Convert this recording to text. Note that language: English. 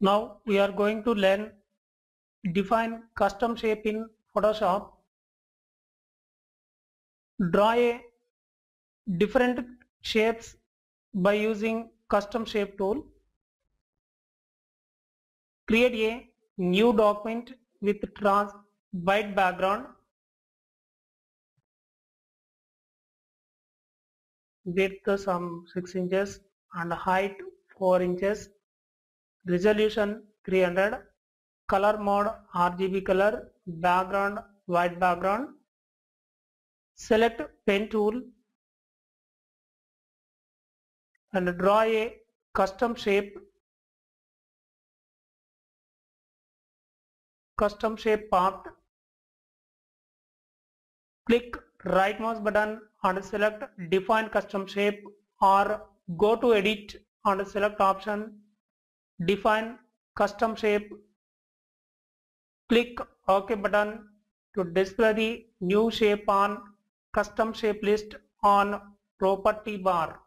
Now we are going to learn define custom shape in Photoshop. Draw a different shapes by using custom shape tool. Create a new document with trans white background width some 6 inches and height 4 inches resolution 300 color mode RGB color. Background white background. Select pen tool. And draw a custom shape. Custom shape path. Click right mouse button and select define custom shape or go to edit and select option define custom shape. Click ok button to display the new shape on custom shape list on property bar